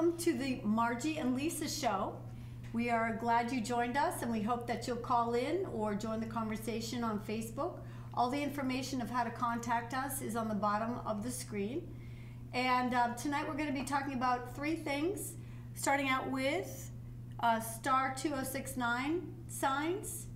welcome to the Margie and Liisa show. We are glad you joined us and we hope that you'll call in or join the conversation on Facebook. All the information of how to contact us is on the bottom of the screen. And uh, tonight we're going to be talking about three things, starting out with uh, Star 2069 signs,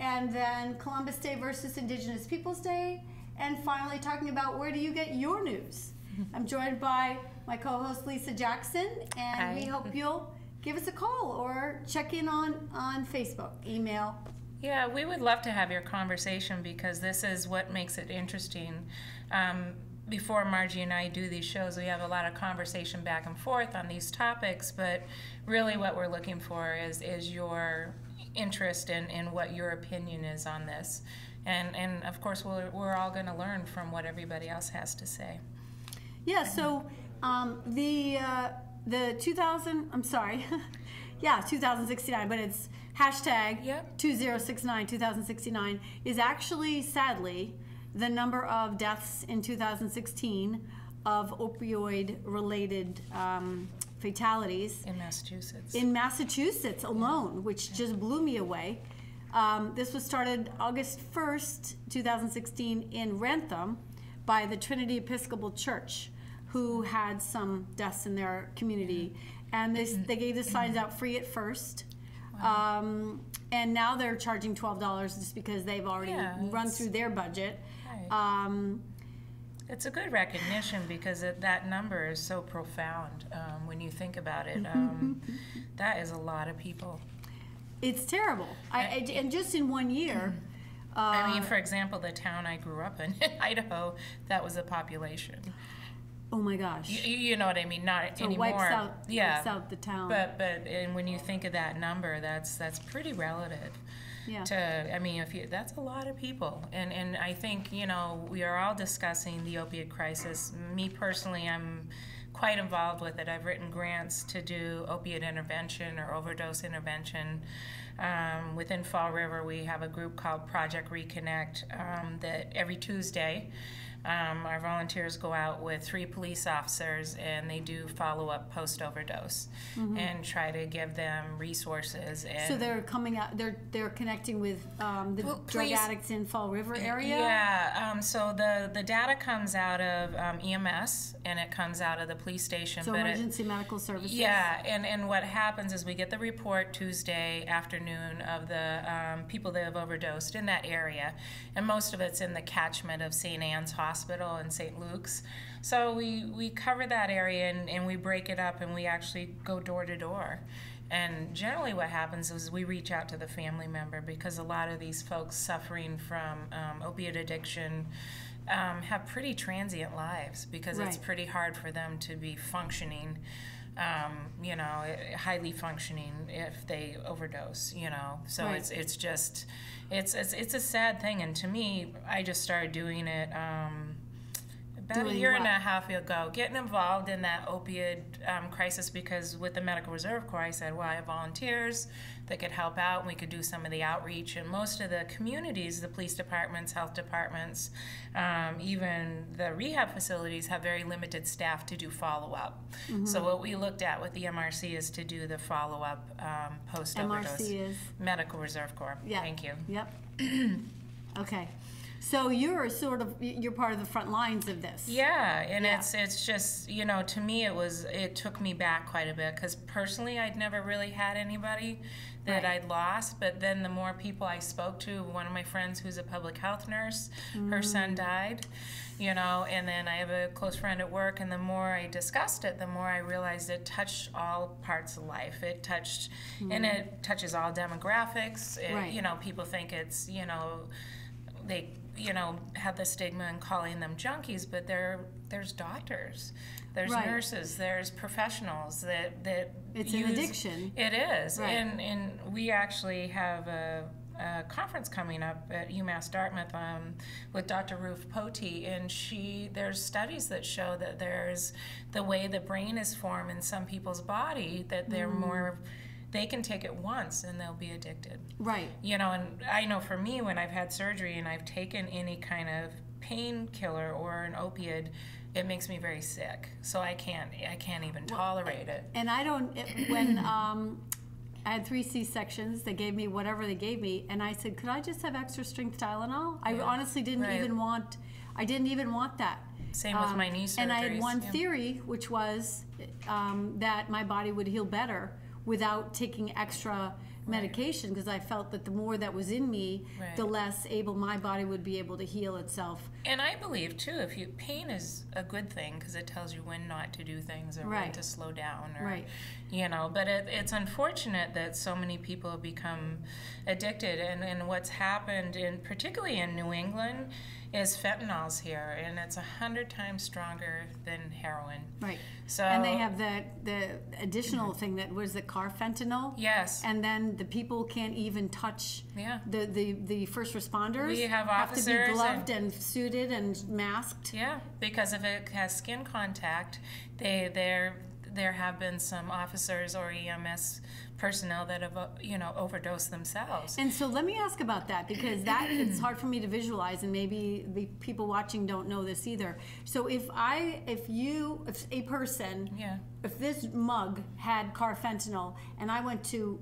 and then Columbus Day versus Indigenous Peoples Day, and finally talking about where do you get your news. I'm joined by my co-host Liisa Jackson, and Hi. we hope you'll give us a call or check in on on Facebook, email. Yeah, we would love to have your conversation because this is what makes it interesting. Um, before Margie and I do these shows, we have a lot of conversation back and forth on these topics, but really what we're looking for is, is your interest in, in what your opinion is on this. And, and of course, we're, we're all going to learn from what everybody else has to say. Yeah. So um, the uh, the 2000. I'm sorry. yeah, 2069, but it's hashtag Yep. 2069 2069 is actually sadly the number of deaths in 2016 of opioid related um, fatalities In Massachusetts. in Massachusetts alone, which just blew me away. Um, this was started August 1st, 2016, in Wrentham by the Trinity Episcopal Church, who had some deaths in their community. And this, they gave the signs out free at first. Um, and now they're charging $12 just because they've already Yeah, run through their budget. Right. Um, It's a good recognition because it, that number is so profound um, when you think about it. Um, that is a lot of people. it's terrible. I, I- and just in one year, uh, I mean, for example, the town I grew up in, in Idaho, that was the population. Oh my gosh. You, you know what I mean? Not So anymore. wipes out, yeah. wipes out the town. But but and when you think of that number, that's that's pretty relative. Yeah. To I mean, if you that's a lot of people, and and I think you know we are all discussing the opiate crisis. Me personally, I'm quite involved with it. I've written grants to do opiate intervention or overdose intervention. Um, within Fall River, we have a group called Project Reconnect um, that every Tuesday. Um, our volunteers go out with three police officers and they do follow up post overdose and try to give them resources. And Mm-hmm. So they're coming out. They're they're connecting with um, the Well, drug addicts in Fall River area. Yeah, um, so the, the data comes out of um, EMS and it comes out of the police station. So but it- emergency medical services. yeah, and, and what happens is we get the report Tuesday afternoon of the um, people that have overdosed in that area, and most of it's in the catchment of St. Anne's Hospital and St. Luke's. So we, we cover that area and, and we break it up and we actually go door to door. And generally, what happens is we reach out to the family member because a lot of these folks suffering from um, opiate addiction um, have pretty transient lives because it's pretty hard for them to be functioning um, you know, highly functioning if they overdose, you know. So Right. it's it's just it's, it's it's a sad thing and to me I just started doing it um, about a year and a half ago, getting involved in that opioid um, crisis because with the Medical Reserve Corps, I said, well, I have volunteers that could help out and we could do some of the outreach. And most of the communities, the police departments, health departments, um, even the rehab facilities have very limited staff to do follow up. Mm-hmm. So what we looked at with the MRC is to do the follow up um, post overdose. MRC is Medical Reserve Corps. yeah. Thank you. Yep. okay. So you're sort of you're part of the front lines of this. Yeah, and Yeah. it's it's just you know to me it was it took me back quite a bit because personally I'd never really had anybody that Right. I'd lost, but then the more people I spoke to, one of my friends who's a public health nurse, her Mm. son died, you know, and then I have a close friend at work, and the more I discussed it, the more I realized it touched all parts of life. It touched, and it touches all demographics. It, Mm. Right. You know, people think it's you know they you know have the stigma and calling them junkies but there there's doctors there's Right. nurses there's professionals that that It's an use- addiction. it is Right. and and we actually have a a conference coming up at UMass Dartmouth um, with Dr. Ruth Potee, and she there's studies that show that there's the way the brain is formed in some people's body that they're Mm. more they can take it once and they'll be addicted Right. you know, and I know for me, when I've had surgery and I've taken any kind of painkiller or an opiate, it makes me very sick. So I can't I can't even tolerate it. And I don't, it, when um, I had three C sections, they gave me whatever they gave me, and I said, could I just have extra strength Tylenol? I Yeah. honestly didn't Right. even want, I didn't even want that. Same with my knee And I had one yeah. theory, which was um, that my body would heal better without taking extra medication, because I felt that the more that was in me, Right. the less able my body would be able to heal itself. And I believe too, if you pain is a good thing because it tells you when not to do things or when to slow down, or Right. you know. But it, it's unfortunate that so many people become addicted, and, and what's happened, in particularly in New England, is fentanyl's here, and it's a hundred times stronger than heroin. Right. So And they have the, the additional thing that was the carfentanil. yes, And then the people can't even touch yeah. the, the, the first responders. We have officers have to be and- gloved and, suited and masked. Yeah, because if it has skin contact, they there there have been some officers or EMS personnel that have uh, you know overdosed themselves. And so let me ask about that because that it's hard for me to visualize, and maybe the people watching don't know this either. So if I, if you, if a person, Yeah. if this mug had carfentanil, and I went to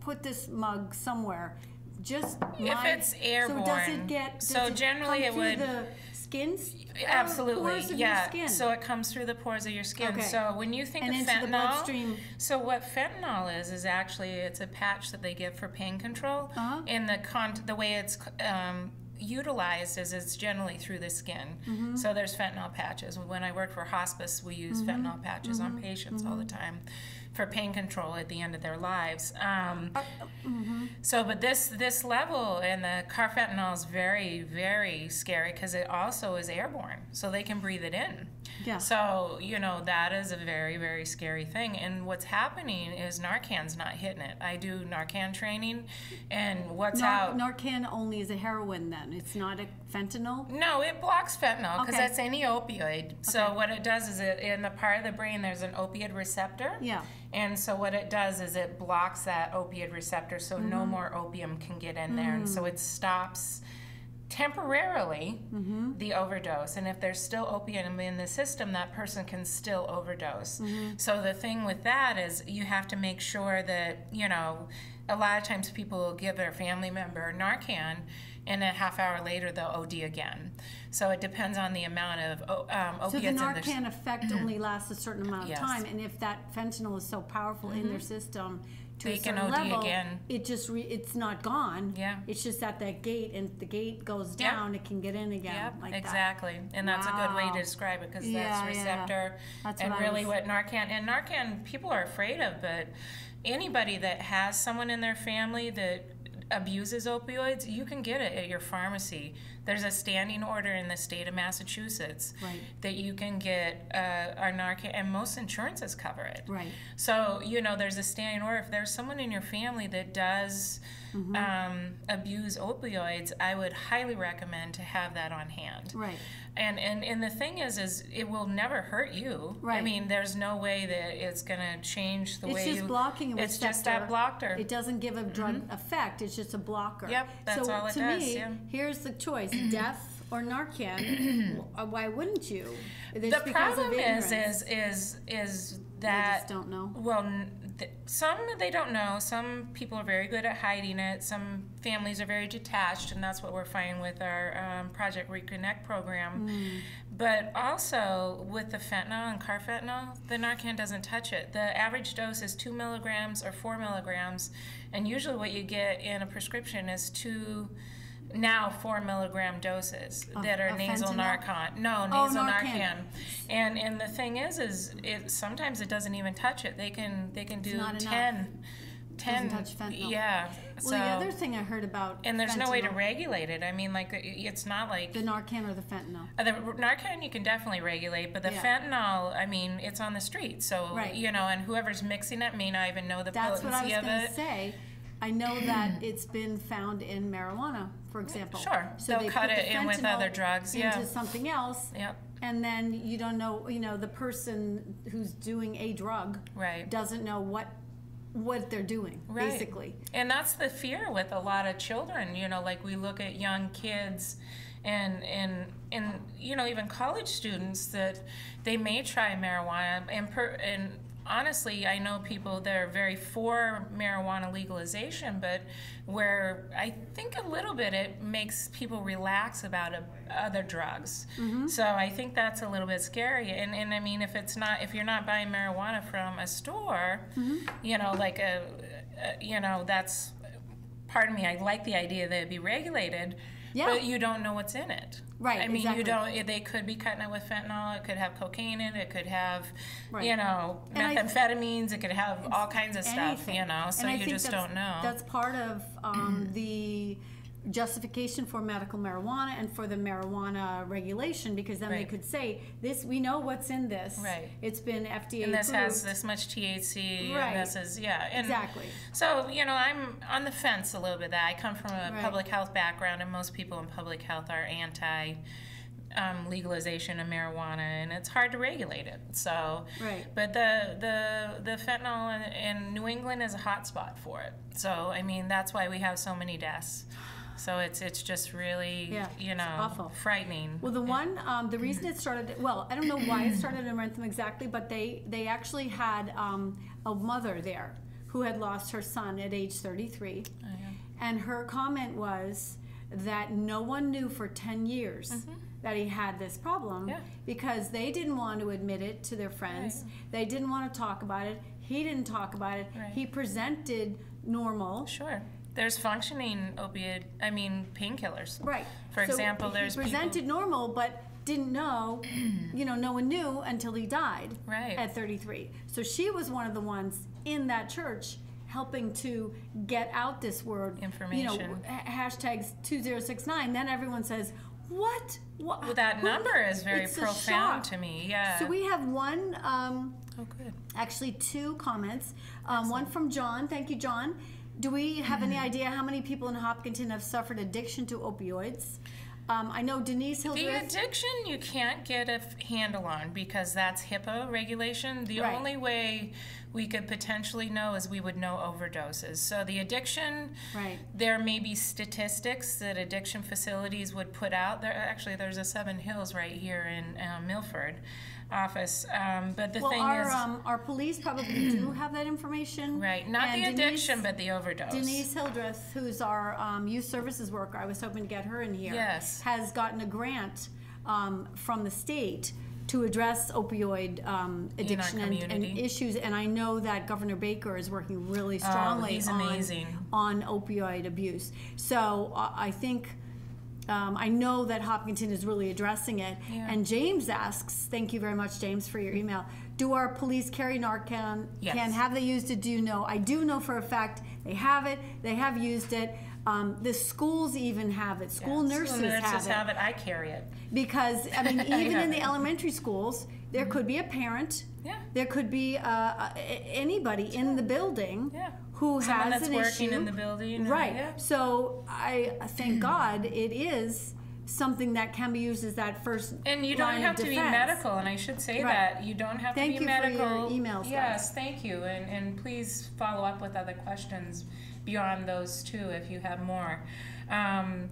put this mug somewhere, just If my- it's so does it get? Does so it generally it would- the skins. uh, Absolutely, pores of your yeah. So it comes through the pores of your skin. Okay. So when you think and of fentanyl, bloodstream. so what fentanyl is is actually it's a patch that they give for pain control. Uh-huh. And the con the way it's um, utilized is it's generally through the skin. Mm-hmm. So there's fentanyl patches. When I work for hospice, we use Mm-hmm. fentanyl patches on patients all the time for pain control at the end of their lives. Um, Uh, mm-hmm. so, but this this level and the carfentanil is very very scary because it also is airborne, so they can breathe it in. Yeah. So you know that is a very very scary thing. And what's happening is Narcan's not hitting it. I do Narcan training, and what's Nar- out. Narcan only is a heroin. Then it's not a fentanyl. No, it blocks fentanyl because Okay. that's any opioid. So what it does is it in the part of the brain there's an opiate receptor. Yeah. And so what it does is it blocks that opiate receptor so no Mm-hmm. more opium can get in there. And so Mm. it stops temporarily Mm-hmm. the overdose. And if there's still opium in the system, that person can still overdose. Mm-hmm. So the thing with that is you have to make sure that, you know, a lot of times people will give their family member Narcan and a half hour later they'll OD again. So it depends on the amount of o- um, So opiates the in their Narcan effect only lasts a certain amount of Yes. Mm-hmm. time, and if that fentanyl is so powerful in their system to They a certain OD level, again. it just re- it's not gone. Yeah. It's just at that gate, and the gate goes Yep. down, it can get in again. Yep, like that. exactly. And that's a good way to describe it because Yeah, that's yeah. receptor That's and what really what Narcan and Narcan people are afraid of, but anybody that has someone in their family that abuses opioids, you can get it at your pharmacy. There's a standing order in the state of Massachusetts Right. that you can get uh, our Narcan, and most insurances cover it. Right. So, you know, there's a standing order. If there's someone in your family that does Mm-hmm. um, abuse opioids, I would highly recommend to have that on hand. Right. And, and and the thing is, is it will never hurt you. Right i mean, there's no way that it's gonna change the way It's way just you. blocking a It's just that blocker. It doesn't give a mm-hmm. drug effect. It's just a blocker. Yep, that's so all it to does, me, yeah. here's the choice: death or Narcan. Why wouldn't you? It's the problem is, is is is that just don't know. Well, th- some they don't know. Some people are very good at hiding it. Some families are very detached, and that's what we're finding with our um, Project Reconnect program. Mm. But also with the fentanyl and carfentanil, the Narcan doesn't touch it. The average dose is two milligrams or four milligrams, and usually what you get in a prescription is two. Now four milligram doses that are nasal fentanyl? Narcan. No, Oh, nasal Narcan. Narcan. And and the thing is, is it sometimes it doesn't even touch it. They can they can do not enough. 10, 10 touch fentanyl. Yeah. Well, so the other thing I heard about and there's no way to regulate it. I mean, like it's not like the Narcan or the fentanyl. uh, the Narcan you can definitely regulate, but the Yeah. fentanyl, I mean, it's on the street. So Right. you know, and whoever's mixing it may not even know the That's what I was potency of going to it. say. I know that it's been found in marijuana, for example. Sure. So They'll they cut put it the in with fentanyl other drugs, Into yeah. something else, Yep. and then you don't know. You know, the person who's doing a drug Right. doesn't know what what they're doing, Right. basically. And that's the fear with a lot of children. You know, like we look at young kids and and and you know even college students that they may try marijuana and per, and honestly I know people that are very for marijuana legalization but where I think a little bit it makes people relax about a, other drugs. Mm-hmm. So I think that's a little bit scary. And and I mean if it's not if you're not buying marijuana from a store mm-hmm. you know like a, a you know that's pardon me, I like the idea that it be regulated, Yeah. but you don't know what's in it. Right, I mean, exactly. you don't. They could be cutting it with fentanyl. It could have cocaine in it. It could have, Right. you know, And I- methamphetamines. It could have all kinds of stuff. You know, so you just don't know. That's part of um, the justification for medical marijuana and for the marijuana regulation because then they could say this we know what's in this Right. it's been fda and this has this much THC, Right. and this is yeah, and Exactly. So you know, I'm on the fence a little bit. That I come from a Right. public health background, and most people in public health are anti. Um, legalization of marijuana, and it's hard to regulate it. So, Right. But the the the fentanyl in, in New England is a hot spot for it. So I mean, that's why we have so many deaths. So it's it's just really Yeah, you know awful. frightening. Well, the one, um, the reason it started, well, I don't know why it started in Wrentham exactly, but they, they actually had um, a mother there who had lost her son at age 33. Oh, yeah. And her comment was that no one knew for 10 years that he had this problem. Yeah. because they didn't want to admit it to their friends. They didn't want to talk about it. He didn't talk about it. Right. He presented normal. Sure. There's functioning opiate, I mean, painkillers. Right. For So example, he there's people- presented normal, but didn't know, you know, no one knew until he died Right. at 33. So she was one of the ones in that church helping to get out this word. information. You know, hashtags 2069. Then everyone says, what? What? Well, that who- number is very profound to me. Yeah. So we have one, um, oh, good. actually two comments. Um, one from John. Thank you, John. Do we have any idea how many people in Hopkinton have suffered addiction to opioids? Um, I know Denise The addiction you can't get a f- handle on because that's HIPAA regulation. The Right. only way we could potentially know is we would know overdoses. So the addiction, Right. there may be statistics that addiction facilities would put out. There actually there's a Seven Hills right here in uh, Milford office. Um, but the Well, thing our is, um, our police probably do have that information. right, not And the Denise- addiction, but the overdose. Denise Hildreth, who's our um, youth services worker, I was hoping to get her in here. Yes. Has gotten a grant um, from the state to address opioid um, addiction and, and issues, and I know that Governor Baker is working really strongly Oh, on, on opioid abuse. So uh, I think. Um, I know that Hopkinton is really addressing it. Yeah. And James asks, thank you very much, James, for your email. Do our police carry Narcan? Yes. Can have they used it? Do you know? I do know for a fact they have it. They have used it. Um, the schools even have it. School Yeah, nurses, nurses have, it. I carry it. because I mean, even have in the it. elementary schools, there could be a parent. Yeah. There could be uh, anybody in the building Yeah. Who Someone has that's an working issue. in the building, Right. yeah. So I thank God it is something that can be used as that first And you don't have to be medical, and I should say Right. that you don't have Thank to be you for your medical. emails, guys. Yes, thank you, and and please follow up with other questions beyond those two if you have more. Um,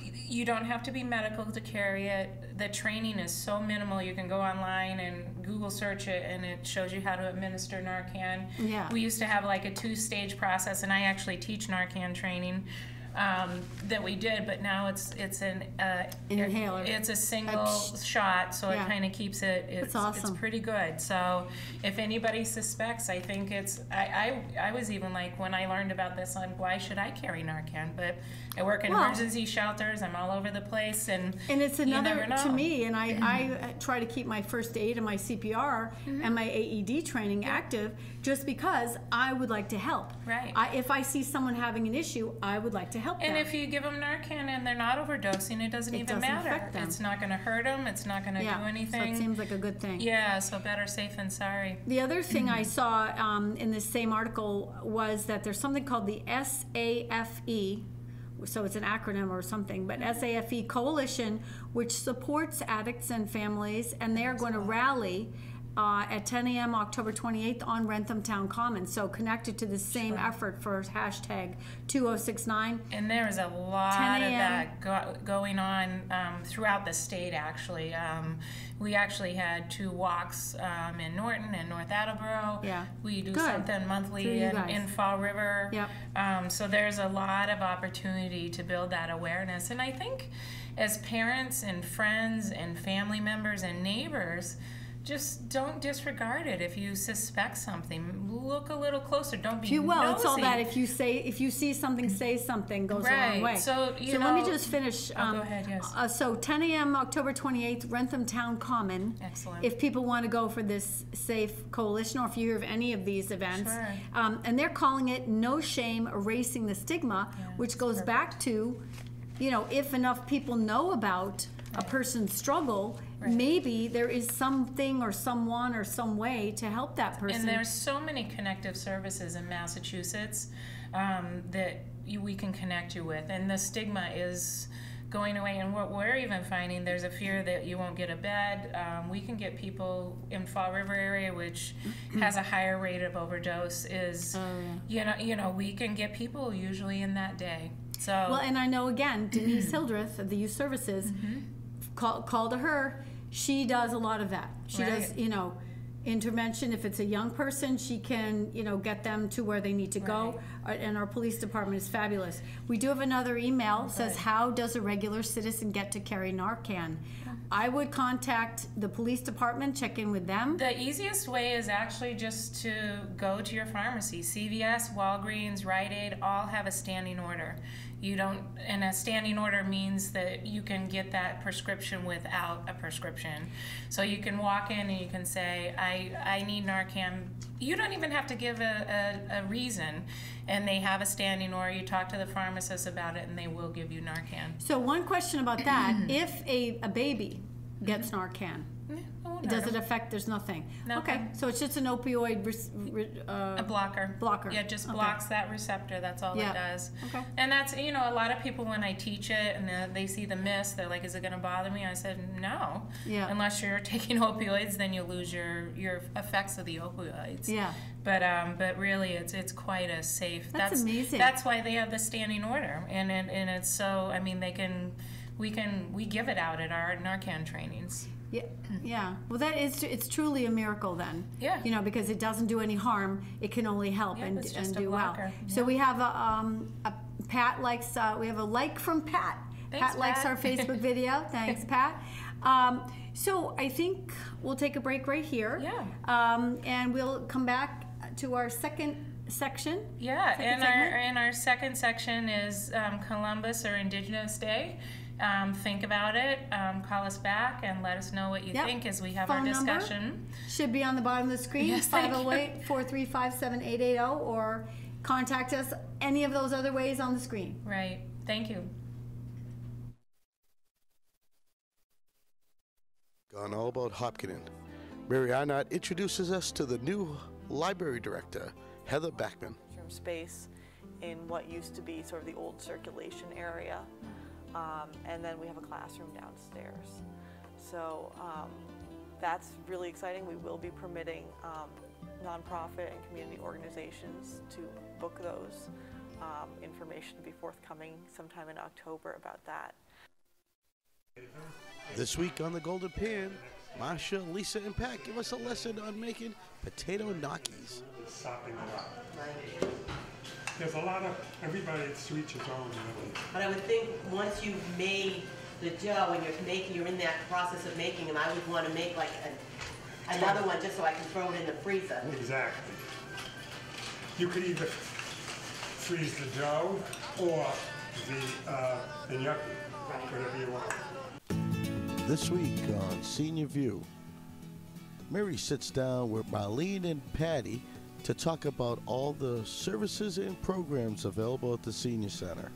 you don't have to be medical to carry it. The training is so minimal. You can go online and Google search it, and it shows you how to administer Narcan. Yeah. We used to have like a two-stage process, and I actually teach Narcan training. Um, that we did, but now it's it's an uh, Inhaler. It's a single shot, so Yeah. it kind of keeps it. It's, awesome. It's pretty good. So if anybody suspects, I think it's. I, I I was even like when I learned about this, I'm why should I carry Narcan? But I work in Well- emergency shelters. I'm all over the place, and And it's another to me, and I, I try to keep my first aid and my CPR Mm-hmm. and my AED training active, just because I would like to help. Right. I, if I see someone having an issue, I would like to help And them. if you give them Narcan and they're not overdosing, it doesn't It even doesn't matter. affect them. It's not going to hurt them. It's not going to yeah, do so anything. it seems like a good thing. yeah, so better safe than sorry. The other thing Mm-hmm. I saw um, in this same article was that there's something called the SAFE, so it's an acronym or something, but SAFE E Coalition, which supports addicts and families, and they are going to rally uh, at 10 a.m. October 28th on Wrentham Town Common. So connected to the same effort for hashtag 2069. And there is a lot 10 of a.m. that go- going on um, throughout the state, actually. Um, we actually had two walks um, in Norton and North Attleboro. Yeah. We do Good. something Through monthly you in, guys. in Fall River. Yep. Um, so there's a lot of opportunity to build that awareness. And I think as parents and friends and family members and neighbors, just don't disregard it. If you suspect something, look a little closer. Don't be you will, it's all that if you say if you see something, say something goes a long Right. way. So, you let me just finish. Oh, go ahead, yes. Uh, so 10 a.m. October 28th, Wrentham Town Common. Excellent. If people want to go for this safe coalition, or if you hear of any of these events, Sure. um, and they're calling it "No Shame, Erasing the Stigma," which goes back to, you know, if enough people know about a person's struggle. Maybe there is something or someone or some way to help that person. And there's so many connective services in Massachusetts um, that you, we can connect you with, and the stigma is going away. And what we're even finding, there's a fear that you won't get a bed. Um, we can get people in Fall River area, which has a higher rate of overdose. Is you know, you know, we can get people usually in that day. So Well, and I know again, Denise Hildreth of the Youth Services, Mm-hmm. call, call to her. She does a lot of that. She does, you know, intervention. If it's a young person, she can, you know, get them to where they need to go. Uh, And our police department is fabulous. We do have another email says, "How does a regular citizen get to carry Narcan?" I would contact the police department, check in with them. The easiest way is actually just to go to your pharmacy. CVS, Walgreens, Rite Aid all have a standing order. You don't, and a standing order means that you can get that prescription without a prescription. So you can walk in and you can say, I, I need Narcan. You don't even have to give a, a, a reason. And they have a standing order. You talk to the pharmacist about it and they will give you Narcan. So one question about that: If a, a baby gets Narcan, Yeah, it won't Does it 'em. affect? There's nothing. Nothing. Okay, so it's just an opioid. res- re- uh, A blocker. Blocker. Yeah, it just Okay. blocks that receptor. That's all Yeah. it does. Okay. And that's, you know, a lot of people when I teach it and they see the mist, they're like, is it going to bother me? I said, no. Yeah. Unless you're taking opioids, then you lose your, your effects of the opioids. Yeah. But um, but really, it's it's quite a safe. That's amazing. That's why they have the standing order, and and, and it's so. I mean, they can, we can we give it out at our Narcan trainings. Yeah, yeah. Well, that is it's truly a miracle then. Yeah. You know, because it doesn't do any harm; it can only help Yeah, and, it's and do well. blocker. So we have a, um, a Pat likes. Uh, we have a like from Pat. Thanks, Pat Pat, likes our Facebook video. Thanks, Pat. Um, so I think we'll take a break right here. Yeah. Um, and we'll come back to our second section. Yeah, Second and our and our second section is um, Columbus or Indigenous Day. Um, think about it. Um, call us back and let us know what you Yep. think as we have Phone our number? discussion. Should be on the bottom of the screen, Yes, 508 435 7880, or contact us any of those other ways on the screen. Right. Thank you. Gone all about Hopkinton. Mary Arnott introduces us to the new library director, Heather Backman. classroom space in what used to be sort of the old circulation area. Um, and then we have a classroom downstairs. So um, that's really exciting. We will be permitting um, nonprofit and community organizations to book those. Um, information to be forthcoming sometime in October about that. This week on the Golden Pan, Masha, Lisa, and Pat give us a lesson on making potato gnocchis. Sopping. There's a lot of, everybody to each his own, really. But I would think once you've made the dough and you're making, you're in that process of making them, I would want to make like a, another one just so I can throw it in the freezer. Exactly. You could either freeze the dough or the, uh, the gnocchi, whatever you want. This week on Senior View, Mary sits down with Marlene and Patty to talk about all the services and programs available at the Senior Center.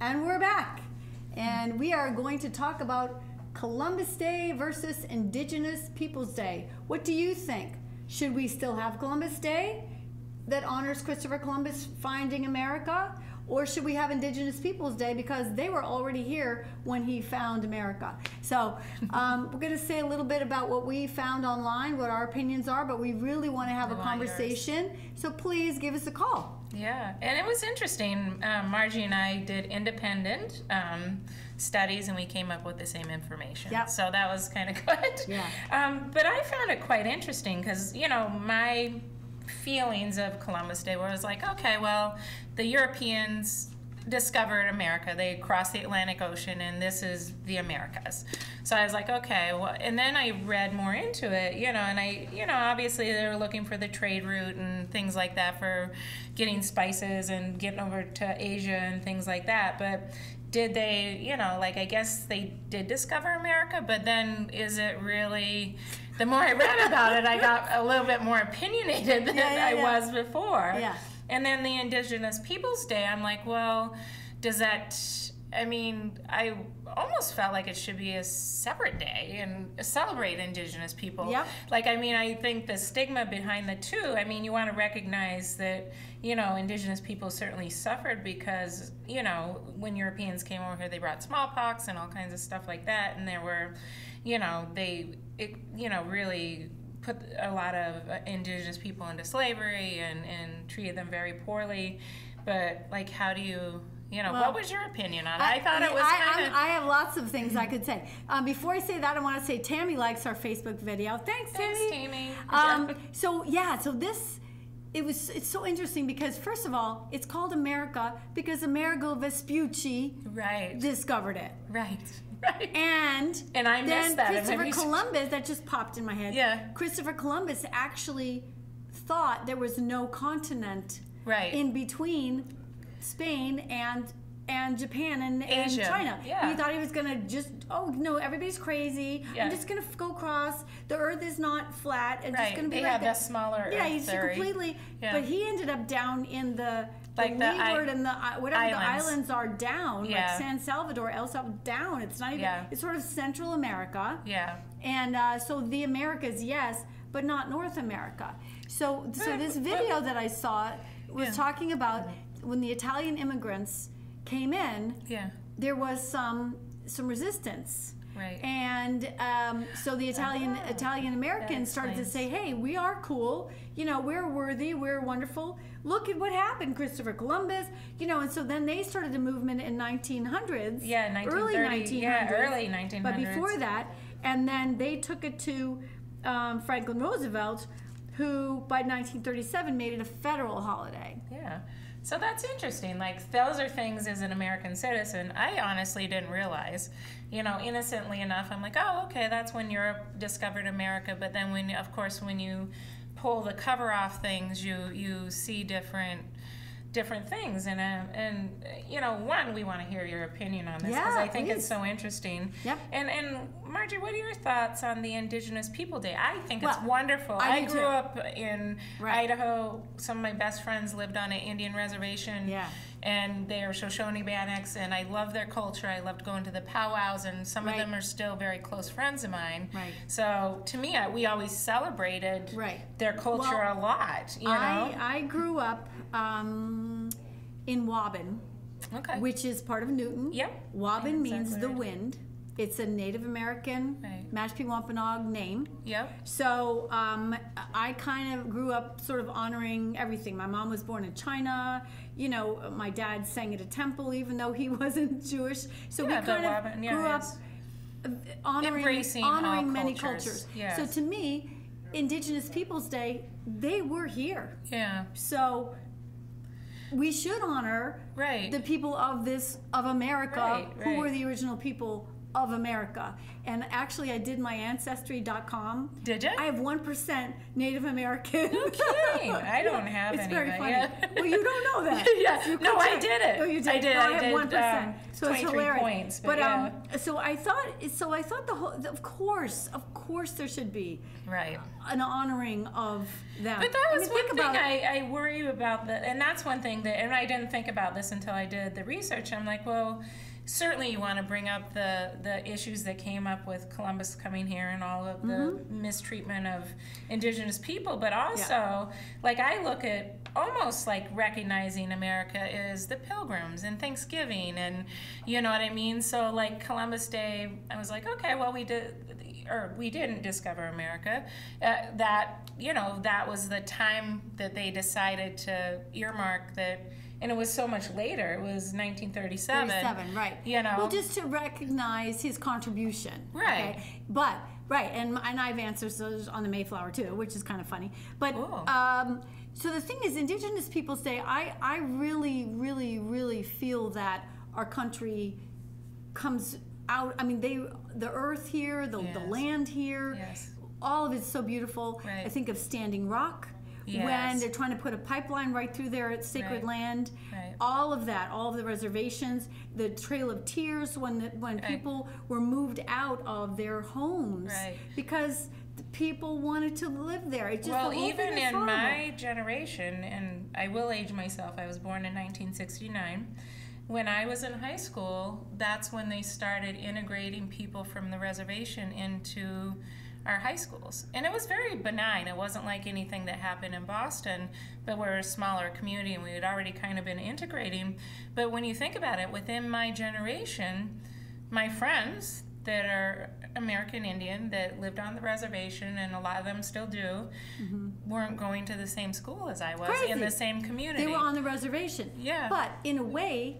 And we're back. and we are going to talk about Columbus Day versus Indigenous Peoples Day. What do you think? Should we still have Columbus Day that honors Christopher Columbus finding America? Or should we have Indigenous Peoples Day because they were already here when he found America? So, um, we're going to say a little bit about what we found online, what our opinions are, but we really want to have a yours. conversation. So, please give us a call. Yeah, and it was interesting. Um, Margie and I did independent um, studies, and we came up with the same information. Yep. So that was kind of good. Yeah. Um, but I found it quite interesting because you know my feelings of Columbus Day was like, okay, well, the Europeans discovered America. They crossed the Atlantic Ocean, and this is the Americas. So I was like, okay, well, and then I read more into it, you know, and I, you know, obviously they were looking for the trade route and things like that for getting spices and getting over to Asia and things like that. But did they, you know, like I guess they did discover America, but then is it really? The more I read about it, I got a little bit more opinionated than Yeah, yeah, I yeah. was before. Yeah. And then the Indigenous Peoples Day, I'm like, well, does that? I mean, I almost felt like it should be a separate day and celebrate Indigenous people. Yep. Like, I mean, I think the stigma behind the two, I mean, you want to recognize that, you know, Indigenous people certainly suffered because, you know, when Europeans came over here, they brought smallpox and all kinds of stuff like that. And there were, you know, they, it, you know, really put a lot of uh, indigenous people into slavery and, and treated them very poorly. But, like, how do you, you know, Well, what was your opinion on it? I, thought it was I, kind of. I have lots of things I could say. Um, before I say that, I want to say Tammy likes our Facebook video. Thanks, Thanks, Tammy. Tammy. Um, Yeah. so yeah, so this it was it's so interesting because first of all, it's called America because Amerigo Vespucci right. discovered it. Right. Right. And And I missed that. Christopher Columbus that just popped in my head. Yeah. Christopher Columbus actually thought there was no continent Right. in between Spain and and Japan and, and China. Yeah. He thought he was gonna just oh no everybody's crazy. Yeah. I'm just gonna f- go across. The Earth is not flat. It's Right. just gonna be They like have that. the smaller Yeah, Earth he's completely. Yeah. But he ended up down in the. The Like the i- leeward and the uh, whatever the islands. islands are down, yeah. like San Salvador, El Salvador, down. It's not even. Yeah. It's sort of Central America. Yeah. And uh, so the Americas, yes, but not North America. So, so this video that I saw was Yeah. talking about when the Italian immigrants came in, Yeah. there was some some resistance. Right. And um, so the Italian Ah, Italian Americans started to say, "Hey, we are cool. You know, we're worthy. We're wonderful. Look at what happened, Christopher Columbus. You know." And so then they started a movement in 1900s. Yeah, early 1900s. yeah, early 1900s. But before that, and then they took it to um, Franklin Roosevelt, who by 1937 made it a federal holiday. Yeah. So that's interesting. Like those are things as an American citizen I honestly didn't realize. You know, innocently enough, I'm like, oh, okay, that's when Europe discovered America. But then when, of course, when you pull the cover off things, you you see different different things and uh, and you know one we want to hear your opinion on this because Yeah, I think it's so interesting. Yep. And and Margie, what are your thoughts on the Indigenous People Day? I think it's wonderful. I I, grew too. up in Right. Idaho. Some of my best friends lived on an Indian reservation. Yeah. And they are Shoshone Bannocks, and I love their culture. I loved going to the powwows, and some Right. of them are still very close friends of mine. Right. So to me, I, we always celebrated Right. their culture Well, a lot. You know. I, I grew up um, in Waban, okay. which is part of Newton. Yep. Waban means Exactly the right. wind. It's a Native American Right. Mashpee Wampanoag name. Yep. So um, I kind of grew up sort of honoring everything. My mom was born in China. You know, my dad sang at a temple, even though he wasn't Jewish. So Yeah, we kind of yeah, grew up honoring Embracing honoring many cultures, cultures. yes. So to me, Indigenous Peoples Day, they were here. Yeah. So we should honor Right. the people of this of America Right, who were the original people of America. And actually I did my ancestry.com. Did ya? I have 1% Native American. No kidding. I don't have it's any, very funny. yeah. Well, you don't know that. Yeah. You No, I did it. Oh, you did. I did, No, I I have did, 1%. um, so it's 23 hilarious. points, but um, so I thought, so I thought the whole, of course, of course there should be Right. an honoring of them. But that I was mean, one thing I, I worry about, the, and that's one thing that, and I didn't think about this until I did the research. I'm like, well, certainly you want to bring up the the issues that came up with Columbus coming here and all of the Mm-hmm. mistreatment of indigenous people, but also like I look at almost like recognizing America is the Pilgrims and Thanksgiving and you know what I mean. So like Columbus Day, I was like, okay, well we did or we didn't discover America. Uh, that you know that was the time that they decided to earmark that, and it was so much later. It was 1937. 37, right. You know. Well, just to recognize his contribution. Right. Okay? But, right, and, and I have answered those on the Mayflower too, which is kind of funny. But, um, so the thing is, Indigenous people say, I, I really, really, really feel that our country comes out. I mean, they, the earth here, the, the land here, Yes. all of it's so beautiful. I think of Standing Rock. When they're trying to put a pipeline right through there at sacred Right. land, Right. all of that, all of the reservations, the Trail of Tears, when the, when Right. people were moved out of their homes because people wanted to live there. It just well, even in horrible. my generation, and I will age myself, I was born in 1969. When I was in high school, that's when they started integrating people from the reservation into our high schools. And it was very benign. It wasn't like anything that happened in Boston, but we're a smaller community and we had already kind of been integrating. But when you think about it, within my generation, my friends that are American Indian that lived on the reservation, and a lot of them still do, weren't going to the same school as I was in Mm-hmm. The same community. they were on the reservation. Yeah. But in a way,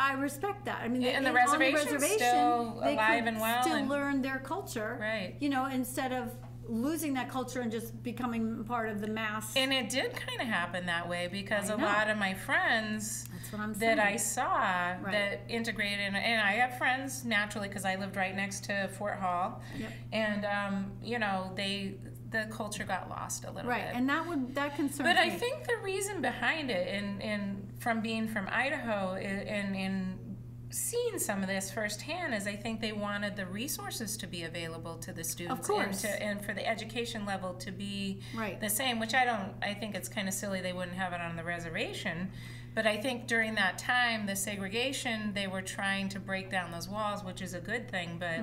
I respect that. I mean, Yeah, and the in- on reservation's still they alive could and well still and- learn their culture. Right. You know, instead of losing that culture and just becoming part of the mass. and it did kind of happen that way because a lot of my friends That's what I'm that I saw Right. that integrated, and I have friends naturally because I lived right next to Fort Hall, Yep. and um, you know they the culture got lost a little right, bit. Right, and that would that concerns But I think the reason behind it, and and from being from Idaho, and and seeing some of this firsthand, is I think they wanted the resources to be available to the students, of course. and to and for the education level to be Right. the same. Which I don't. I think it's kind of silly they wouldn't have it on the reservation. But I think during that time, the segregation, they were trying to break down those walls, which is a good thing. But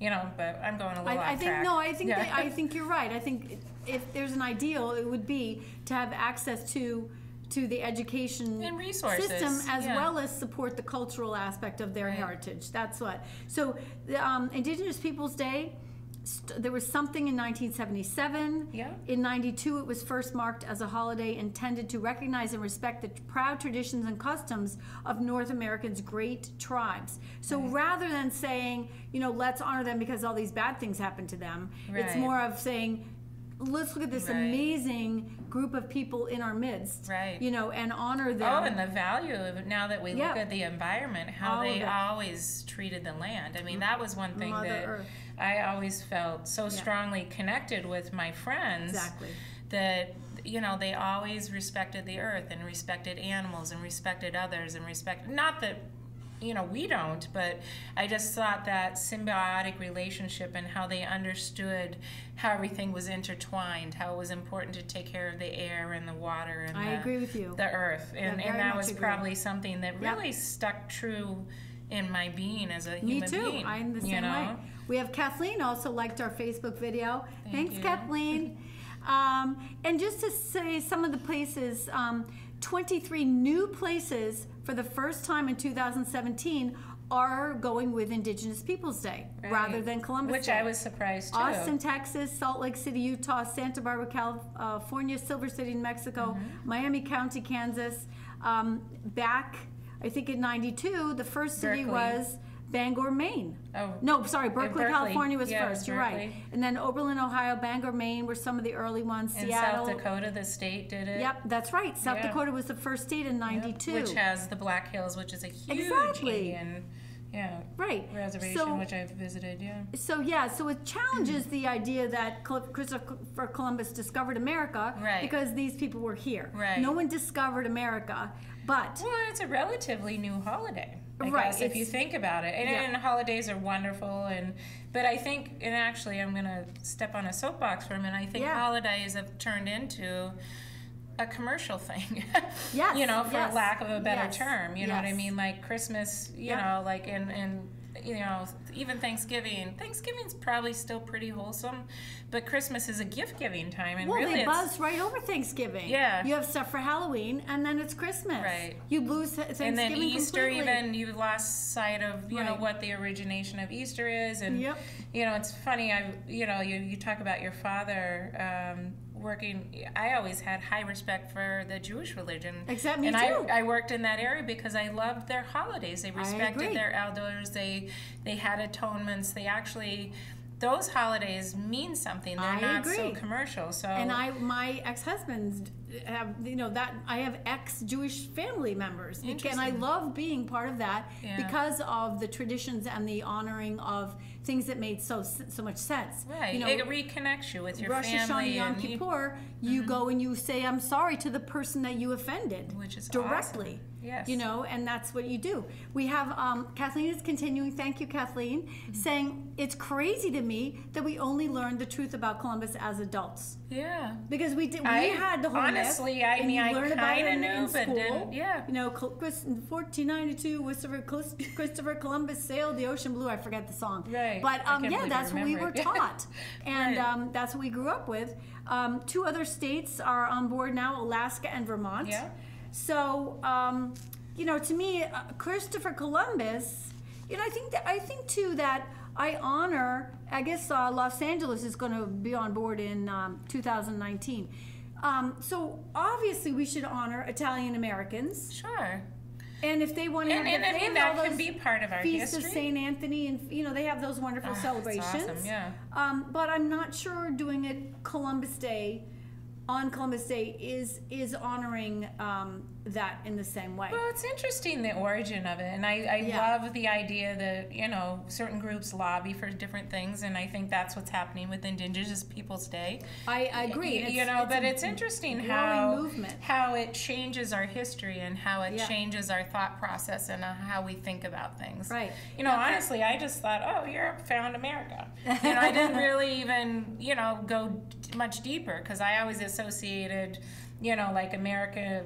you know, but I'm going a little I, I off think track. no, I think Yeah. that, I think you're right. I think if there's an ideal, it would be to have access to to the education And resources, system as yeah. well as support the cultural aspect of their Right. heritage. That's what. So, the um, Indigenous Peoples Day. There was something in 1977. Yeah. In 92, it was first marked as a holiday intended to recognize and respect the proud traditions and customs of North America's great tribes. So rather than saying, you know, let's honor them because all these bad things happened to them, it's more of saying, let's look at this Right. amazing group of people in our midst, Right. you know, and honor them. Oh, and the value of it now that we look at the environment, how All they always treated the land. I mean, mm-hmm. that was one thing Mother that Earth. I always felt so strongly connected with my friends. Exactly. That you know they always respected the earth and respected animals and respected others and respect not that you know we don't but i just thought that symbiotic relationship and how they understood how everything was intertwined how it was important to take care of the air and the water and I the, agree with you. the earth and, very and that was agree. probably something that Yep. really stuck true in my being as a human Me too. being I'm the same know? way. We have Kathleen also liked our Facebook video. Thanks, you. Kathleen. Um, and just to say some of the places, um, 23 new places for the first time in 2017 are going with Indigenous Peoples Day rather than Columbus which Day. i was surprised too Austin, Texas, Salt Lake City, Utah, Santa Barbara, California, Silver City, New Mexico, Mm-hmm. Miami County, Kansas. Um, back, I think in '92, the first city Berkeley. was Bangor, Maine. Oh. no, sorry, Berkeley, Berkeley. California was Yeah, first. You're right. And then Oberlin, Ohio, Bangor, Maine were some of the early ones. in Seattle. south dakota the state did it Yep, that's right. South Yeah. Dakota was the first state in Yep, '92. which has the black hills which is a huge Exactly. indian yeah right. reservation So, which i've visited yeah So yeah, so it challenges the idea that Christopher Columbus discovered America Right. because these people were here. Right. No one discovered America, but Well, it's a relatively new holiday. I Right, guess, if you think about it, and, Yeah. and holidays are wonderful, and but I think, and actually, I'm gonna step on a soapbox for a minute. I think Yeah. holidays have turned into a commercial thing. Yes, you know, for yes, lack of a better yes, term. You know what I mean? Like Christmas, you Yeah. know, like and and you know, even Thanksgiving. Thanksgiving's probably still pretty wholesome, but Christmas is a gift giving time and Well, really they buzz right over Thanksgiving. Yeah. You have stuff for Halloween, and then it's Christmas. Right. You lose Th- Thanksgiving and then Easter, completely. even you lost sight of you know what the origination of Easter is, and Yep. you know it's funny. I you know you you talk about your father um, working. I always had high respect for the Jewish religion, Except me and too. I I worked in that area because I loved their holidays. They respected their elders. They they had atonements. They actually. Those holidays mean something. They're I not so commercial. So and I, my ex-husbands have, you know, that I have ex-Jewish family members, and I love being part of that Yeah. because of the traditions and the honoring of things that made so so much sense. right, You know, it reconnects you with your Rosh Hashanah, Yom and you- Mm-hmm. Kippur, you go and you say, "I'm sorry" to the person that you offended, Which is directly. awesome. Yes. You know, and that's what you do. We have um, Kathleen is continuing. Thank you, Kathleen, Mm-hmm. saying it's crazy to me that we only learned the truth about Columbus as adults yeah. because we did. We I- had the whole myth, honestly, I and mean, I learn about it kinda in, knew, in but school. didn't- yeah. You know, Chris- in 1492, Christopher, Christopher Columbus sailed the ocean blue. I forget the song. Right. But um, yeah, that's what we were taught, and Right. um, that's what we grew up with. Um, two other states are on board now: Alaska and Vermont. Yeah. So, um, you know, to me, uh, Christopher Columbus, you know, I think that I think too that I honor. I guess uh, Los Angeles is going to be on board in um, 2019. Um, so obviously, we should honor Italian Americans, Sure. and if they want to, And, and I mean, that can be part of our Feast of history. Saint Anthony, and you know they have those wonderful it's celebrations. awesome, yeah. Um, but I'm not sure doing it Columbus Day on Columbus Day is is honoring um, that in the same way. Well, it's interesting the origin of it, and I, I Yeah. love the idea that you know certain groups lobby for different things, and I think that's what's happening with Indigenous Peoples Day. I, I agree. It's- you know, it's but it's interesting how movement. how it changes our history and how it Yeah. changes our thought process and uh, how we think about things. Right. You know, Okay. honestly, I just thought, oh, Europe found America. and I didn't really even you know go much deeper because I always associated, you know, like America.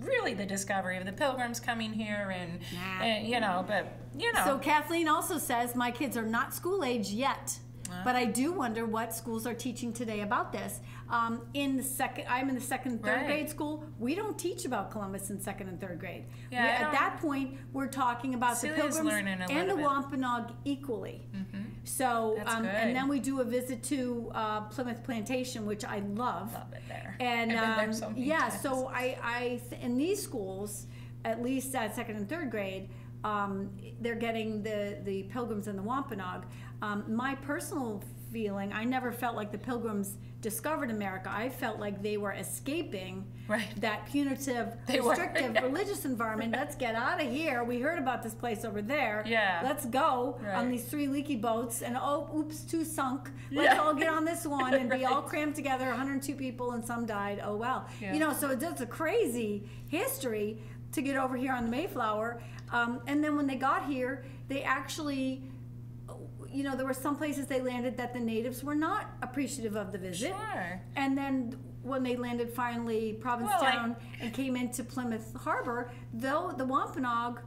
Really, the discovery of the Pilgrims coming here, and, Nah. and you know, but you know, So Kathleen also says my kids are not school age yet, but I do wonder what schools are teaching today about this. Um, in the second, I'm in the second, and third Right. grade school. We don't teach about Columbus in second and third grade. Yeah, We- at that point, we're talking about the Pilgrims and the. Wampanoag equally. So, That's um, and then we do a visit to uh, Plymouth Plantation, which I love. love it there. And been there um, so yeah, times. so I, I th- in these schools, at least at second and third grade, um, they're getting the the Pilgrims and the Wampanoag. Um, my personal feeling, I never felt like the Pilgrims discovered America. I felt like they were escaping Right. that punitive, They were. restrictive religious environment. Let's get out of here. We heard about this place over there. Yeah. Let's go on these three leaky boats. And oh, oops, two sunk. Let's Yeah. all get on this one and be all crammed together. 102 people and some died. Oh well. Yeah. You know, so it's a crazy history to get over here on the Mayflower. Um, and then when they got here, they actually, you know, there were some places they landed that the natives were not appreciative of the visit. Sure. And then when they landed finally Provincetown and came into Plymouth Harbor, though the Wampanoag,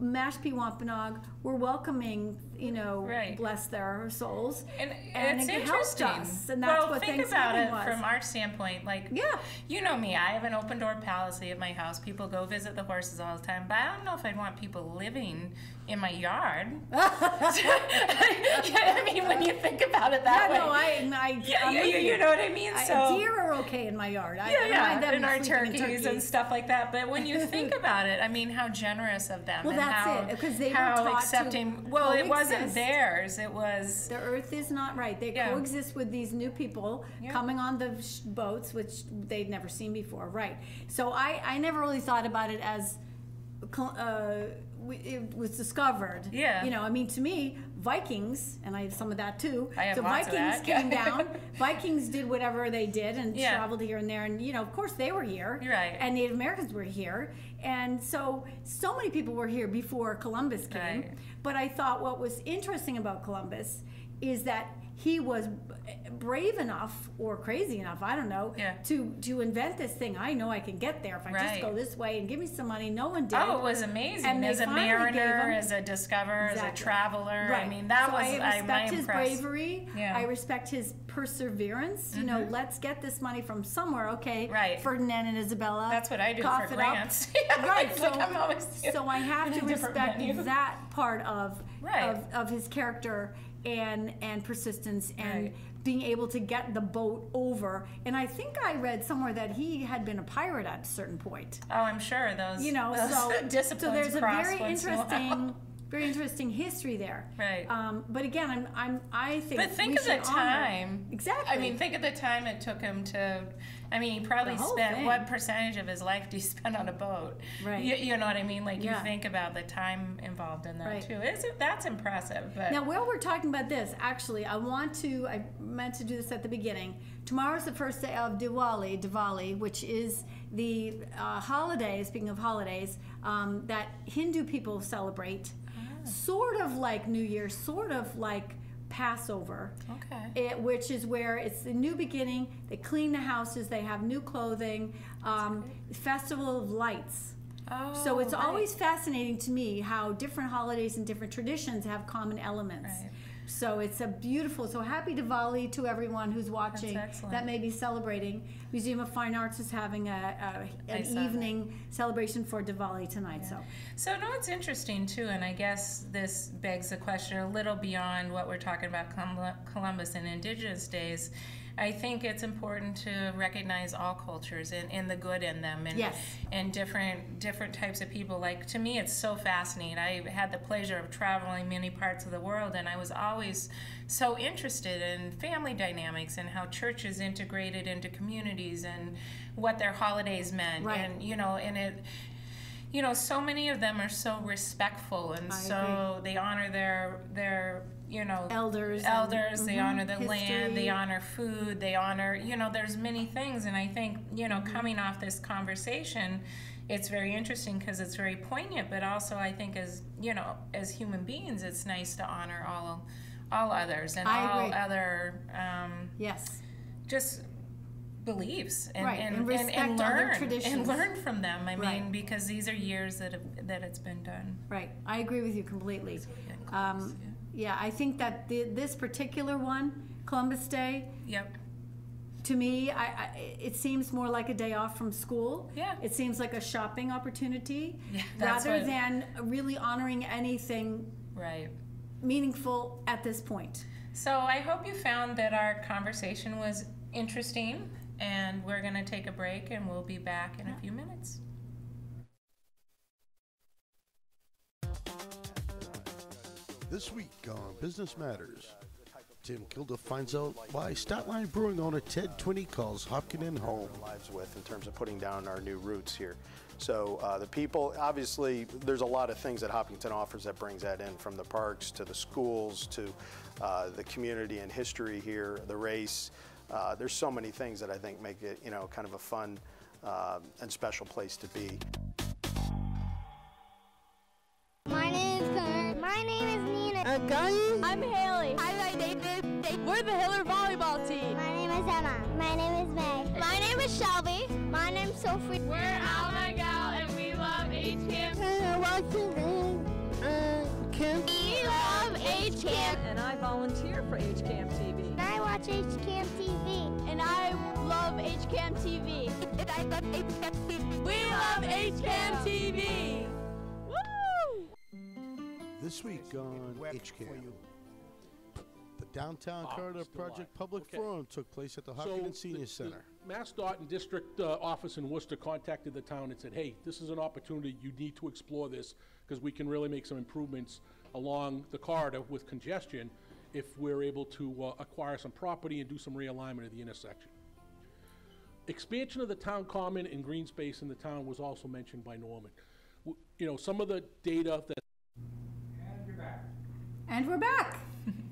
Mashpee Wampanoag, were welcoming, you know, Right. bless their souls. And, And it's it helped interesting. us, and that's well, what think about it was. from our standpoint. Like, Yeah. you know me. I have an open door policy at my house. People go visit the horses all the time, but I don't know if I'd want people living in my yard. I mean, when you think about it that Yeah, no, way. I, I, yeah, you, you, know what I mean. I- so deer are okay in my yard. I, yeah, yeah, them and our in turkeys, and stuff like that. But when you think about it, I mean, how generous of them. Well, and that's how, it, because they were how to accepting. well, it wasn't theirs. It was. The earth is not right. They Yeah. coexist with these new people coming on the sh- boats, which they'd never seen before. Right. So I, I never really thought about it as uh, we- it was discovered. Yeah. You know, I mean, to me, Vikings, and I have some of that too. I have so lots of Vikings that. came down. Vikings did whatever they did and Yeah. traveled here and there, and you know, of course, they were here. You're right. And Native Americans were here, and so so many people were here before Columbus came. Right. But I thought what was interesting about Columbus is that he was brave enough or crazy enough, I don't know, Yeah. to to invent this thing. I know I can get there if I just go this way and give me some money. No one did. Oh, it was amazing. And as a mariner, as a discover, as a traveler. Right. I mean, that so was I I, respect my his impressed. bravery. Yeah. Mm-hmm. I respect his perseverance. You know, let's get this money from somewhere. Okay. Right. Ferdinand and Isabella. That's what I do cough for grants. Yeah, right. like, So, always so I have to respect venue. that part of, Right. of of his character and and persistence and Right. Being able to get the boat over. And I think I read somewhere that he had been a pirate at a certain point. Oh, I'm sure those. You know, those so disciplines so there's a very once in a while. interesting. Very interesting history there. Right. Um, but again, I'm, I'm, I think. But think of the should honor- time. Exactly. I mean, think of the time it took him to. I mean, he probably spent thing. what percentage of his life do you spend on a boat? Right. You, you know what I mean? Like Yeah. you think about the time involved in that Right. too. It's, that's impressive. But Now, while we're talking about this, actually, I want to, I meant to do this at the beginning. Tomorrow's the first day of Diwali, Diwali, which is the uh, holiday, speaking of holidays, um, that Hindu people celebrate. Sort of like New Year, sort of like Passover. okay. It, which is where it's the new beginning. They clean the houses, they have new clothing, um, festival of lights. Oh, So it's right. always fascinating to me how different holidays and different traditions have common elements. Right. So it's a beautiful. So happy Diwali to everyone who's watching that may be celebrating. Museum of Fine Arts is having a, a an saw that. evening celebration for Diwali tonight. So So no, it's interesting too, and I guess this begs the question a little beyond what we're talking about Columbus and Indigenous Days. I think it's important to recognize all cultures and, and the good in them, and Yes. and different different types of people. Like to me, it's so fascinating. I had the pleasure of traveling many parts of the world, and I was always so interested in family dynamics and how churches integrated into communities and what their holidays meant, Right. and you know, and it you know so many of them are so respectful and I so they honor their their you know Elders and- elders they mhm, honor the land they honor food they honor you know there's many things and i think you know Mm-hmm. coming off this conversation it's very interesting because it's very poignant but also i think as you know as human beings it's nice to honor all all others and I all agree. other um, yes, just beliefs and, Right, and, and and, and learn and learn from them. I Right. mean, because these are years that have, that it's been done. right. I agree with you completely. Um, yeah, I think that the, this particular one, Columbus Day, Yep. to me, I, I, it seems more like a day off from school. Yeah. It seems like a shopping opportunity Yeah, that's rather what- than really honoring anything Right. meaningful at this point. So I hope you found that our conversation was interesting, and we're going to take a break, and we'll be back in a few minutes. This week on Business Matters, Tim Kilda finds out why Start Line Brewing owner Ted Twinney calls Hopkinton home. lives with in terms of putting down our new roots here. So uh, the people, obviously, there's a lot of things that Hopkinton offers that brings that in, from the parks to the schools to uh, the community and history here, the race. Uh, there's so many things that I think make it, you know, kind of a fun uh, and special place to be. My name is Connor. My name is Nina. I'm Gunny. I'm Haley. I'm David. We're the Hiller volleyball team. My name is Emma. My name is May. My name is Shelby. My name is Sophie. We're Alma Gal and we love H Camp. And watching uh, Camp. We love HCAM. And I volunteer for HCAM TV. And I watch H Camp TV. And I love HCAM TV. And I love H Camp TV. We love HCAM TV. Woo! This week on HCAM. The Downtown Ah, Corridor still live. Project Public Okay. Forum took place at the So Hopkinton the- Senior the Center. MassDOT and District uh, Office in Worcester contacted the town and said, hey, this is an opportunity, you need to explore this, because we can really make some improvements along the corridor with congestion if we're able to uh, acquire some property and do some realignment of the intersection. Expansion of the town common and green space in the town was also mentioned by Norman. W- You know, some of the data that And we're back.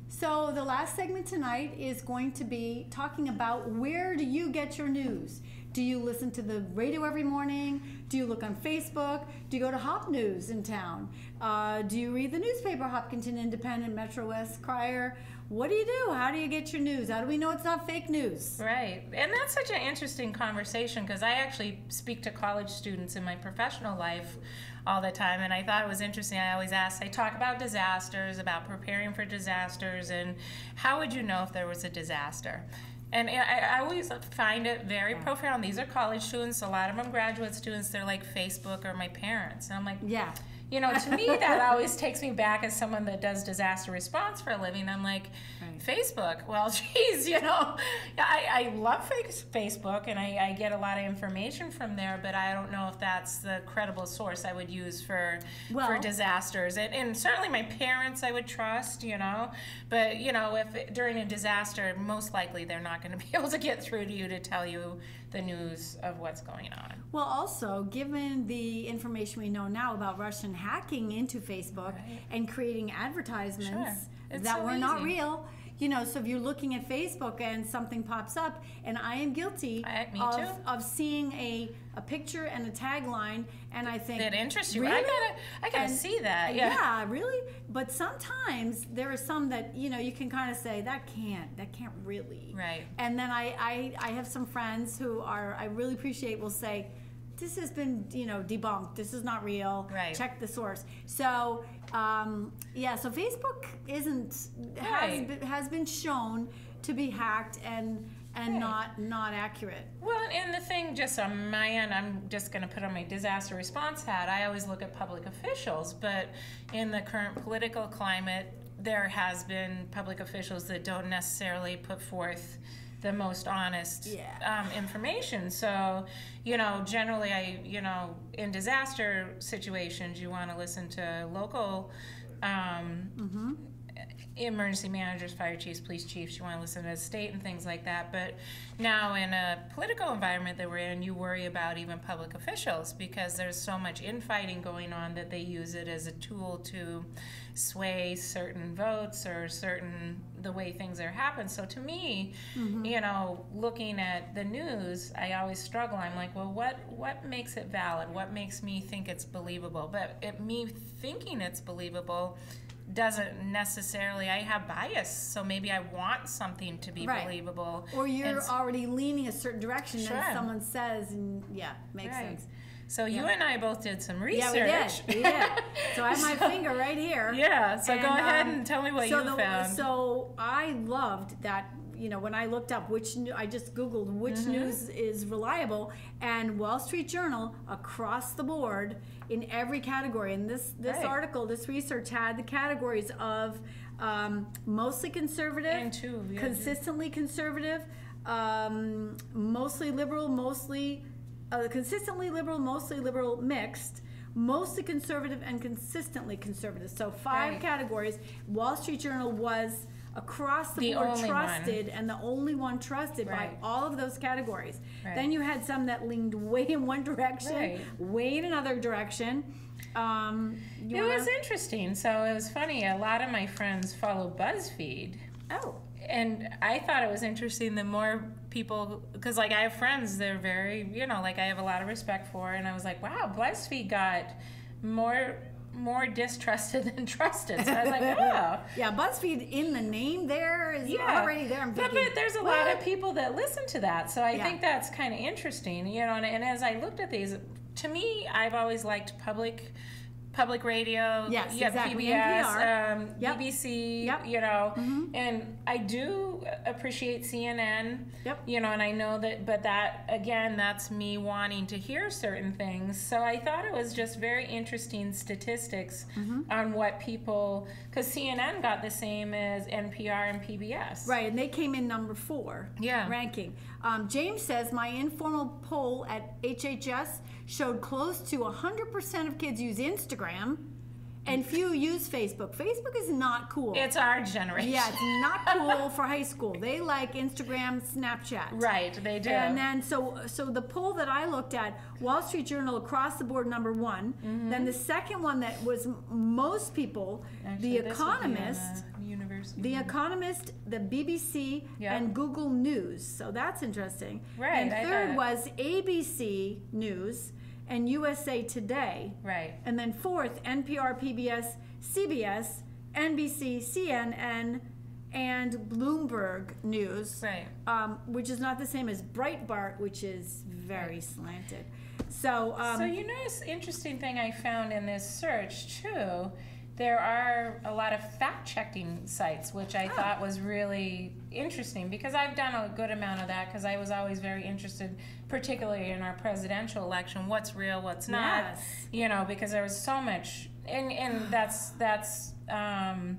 so the last segment tonight is going to be talking about where do you get your news? Do you listen to the radio every morning? Do you look on Facebook? Do you go to Hop News in town? Uh, do you read the newspaper, Hopkinton Independent, Metro West Crier? What do you do? How do you get your news? How do we know it's not fake news? Right. And that's such an interesting conversation because I actually speak to college students in my professional life all the time. And I thought it was interesting. I always ask, I talk about disasters, about preparing for disasters, and how would you know if there was a disaster? And I, I always find it very profound. These are college students, a lot of them graduate students. They're like Facebook or my parents. And I'm like, Yeah. You know, to me, that always takes me back as someone that does disaster response for a living. I'm like, Facebook. Well, geez, you know, I, I love Facebook and I, I get a lot of information from there, but I don't know if that's the credible source I would use for for disasters. And, and certainly my parents I would trust, you know, but you know, if during a disaster, most likely they're not going to be able to get through to you to tell you the news of what's going on. Well, also, given the information we know now about Russian hacking into Facebook and creating advertisements Sure. That so were not real, you know, so if you're looking at Facebook and something pops up, and I am guilty I- of, of seeing a, a picture and a tagline, and I think That interests you. I Really? gotta, I gotta And- see that. and Yeah. really. But sometimes there are some that you know you can kind of say that can't, that can't really. Right. And then I, I, I have some friends who are I really appreciate will say, this has been you know debunked. This is not real. Right. Check the source. So um, yeah, so Facebook isn't has been, has been shown to be hacked and and Right. not not accurate. Well, and the thing, just on my end, I'm just going to put on my disaster response hat. I always look at public officials, but in the current political climate, there has been public officials that don't necessarily put forth the most honest Yeah. um, information. So, you know, generally, I, you know, in disaster situations, you want to listen to local. Um, emergency managers, fire chiefs, police chiefs, you want to listen to the state and things like that. But now, in a political environment that we're in, you worry about even public officials because there's so much infighting going on that they use it as a tool to sway certain votes or certain the way things are happening. So to me, mm-hmm. you know, looking at the news, I always struggle. I'm like, well, what what makes it valid? What makes me think it's believable? But it, me thinking it's believable doesn't necessarily I have bias, so maybe I want something to be Right. believable. Or you're And already leaning a certain direction Sure. that someone says, and yeah, makes right. sense. So you and I both did some research. Yeah, we did. We did. So I have my So- finger right here. Yeah, so go ahead um, and tell me what so you the- found. So I loved that. You know, when I looked up which new, I just googled which Mm-hmm. news is reliable, and Wall Street Journal across the board in every category. And this this Right. article, this research had the categories of um, mostly conservative, And two, yeah, consistently conservative, um, mostly liberal, mostly uh, consistently liberal, mostly liberal, mixed, mostly conservative, and consistently conservative. So five Right. categories. Wall Street Journal was across the, The board only one. trusted and the only one trusted Right. by all of those categories. Right. Then you had some that leaned way in one direction, Right. way in another direction. Um, It wanna- was interesting. So it was funny. A lot of my friends follow BuzzFeed. oh and I thought it was interesting the more people, because like I have friends, they're very, you know, like I have a lot of respect for, and I was like, wow, BuzzFeed got more more distrusted than trusted. So I was like, oh. yeah, BuzzFeed in the name there is already there. I'm but, thinking, but there's a lot of people that listen to that, so I Yeah. think that's kind of interesting, you know. And, and as I looked at these, to me, I've always liked public. Public radio, Yes, yeah, exactly, PBS, NPR. um, Yep. BBC, Yep. you know, and I do appreciate CNN. Yep. You know, and I know that, but that again, that's me wanting to hear certain things. So I thought it was just very interesting statistics Mm-hmm. on what people, because CNN got the same as NPR and PBS. Right, and they came in number four. Yeah. Ranking. Um, James says my informal poll at HHS showed close to 100% of kids use Instagram, and few use Facebook. Facebook is not cool. It's our generation. yeah, it's not cool for high school. They like Instagram, Snapchat. Right, they do. And then so so the poll that I looked at, Wall Street Journal across the board number one. Mm-hmm. Then the second one that was most people, Actually, The be Economist. the University. The Economist, the BBC, Yeah. and Google News. So that's interesting. Right, And third was ABC News and USA Today. Right. And then fourth, NPR, PBS, CBS, NBC, CNN, and Bloomberg News. Right. Um, which is not the same as Breitbart, which is very slanted. So, um, so you notice interesting thing I found in this search too. There are a lot of fact-checking sites, which I thought was really interesting because I've done a good amount of that because I was always very interested, particularly in our presidential election, what's real, what's not. Yes. You know, because there was so much, and and that's that's. Um,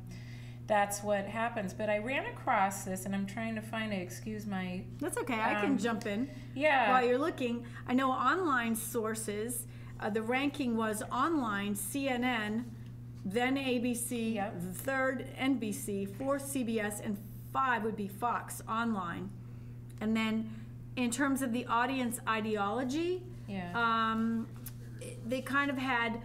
that's what happens. But I ran across this, and I'm trying to find it. Excuse my. That's okay. I can Um, jump in. yeah. While you're looking, I know online sources. Uh, the ranking was online CNN, then ABC, Yep. third NBC, fourth CBS, and five would be Fox online. And then, in terms of the audience ideology, Yeah. um, they kind of had